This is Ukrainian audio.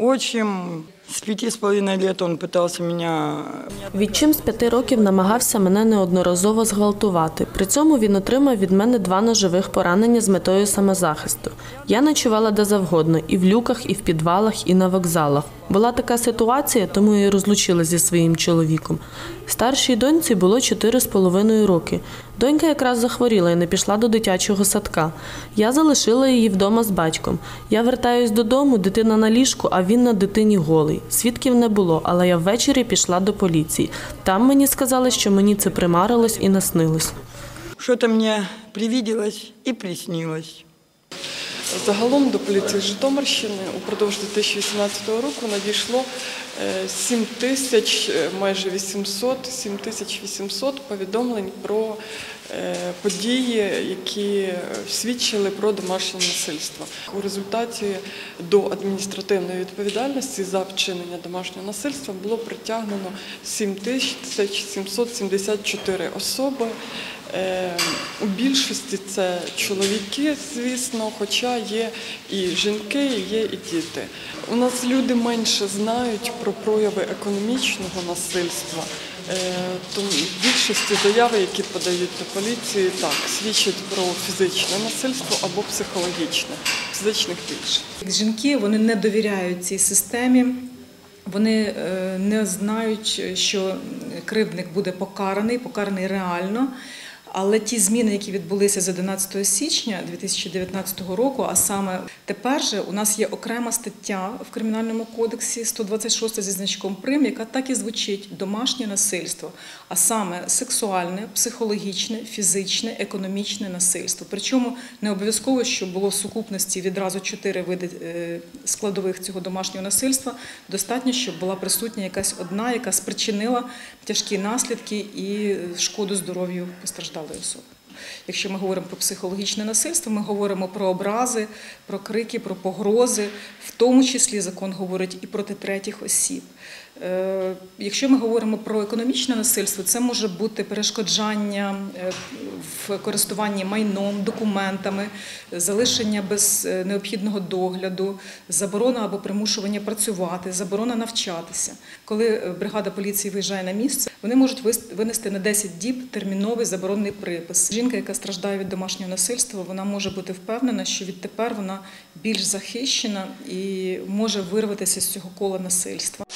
Отчим с пяти с половиной лет он пытался меня Відчим з п'яти років намагався мене неодноразово зґвалтувати. При цьому він отримав від мене два ножових поранення з метою самозахисту. Я ночувала де завгодно, і в люках, і в підвалах, і на вокзалах. Була така ситуація, тому я і розлучилась зі своїм чоловіком. Старшій доньці було чотири з половиною роки. Донька якраз захворіла і не пішла до дитячого садка. Я залишила її вдома з батьком. Я вертаюсь додому, дитина на ліжку, а він на дитині голий. Свідків не було, але я ввечері пішла до поліції. Там мені сказали, що мені це примарилось і наснилось. Що то мені привиделось і приснилось. Загалом до поліції Житомирщини упродовж 2018 року надійшло е, 7 тисяч, е, майже 800, 7 тисяч 800 повідомлень про е, події, які е, свідчили про домашнє насильство. У результаті до адміністративної відповідальності за вчинення домашнього насильства було притягнено 7 тисяч 774 особи. Е, У більшості це чоловіки, звісно, хоча є і жінки, є і діти. У нас люди менше знають про прояви економічного насильства. Е, Тому більшості заяви, які подають до поліції, так свідчать про фізичне насильство або психологічне. Фізичних більше. Жінки вони не довіряють цій системі. Вони е, не знають, що кривдник буде покараний, покараний реально. Але ті зміни, які відбулися з 11 січня 2019 року, а саме тепер же у нас є окрема стаття в кримінальному кодексі 126 зі значком прим, яка так і звучить домашнє насильство, а саме сексуальне, психологічне, фізичне, економічне насильство. Причому не обов'язково, щоб було в сукупності відразу чотири види е, складових цього домашнього насильства. Достатньо, щоб була присутня якась одна, яка спричинила тяжкі наслідки і шкоду здоров'ю постраждалої особи. Якщо ми говоримо про психологічне насильство, ми говоримо про образи, про крики, про погрози, в тому числі закон говорить і проти третіх осіб. Е, Якщо ми говоримо про економічне насильство, це може бути перешкоджання е, в користуванні майном, документами, залишення без е, необхідного догляду, заборона або примушування працювати, заборона навчатися. Коли бригада поліції виїжджає на місце, вони можуть винести на 10 діб терміновий заборонний припис. Жінка, яка страждає від домашнього насильства, вона може бути впевнена, що відтепер вона більш захищена і може вирватися з цього кола насильства.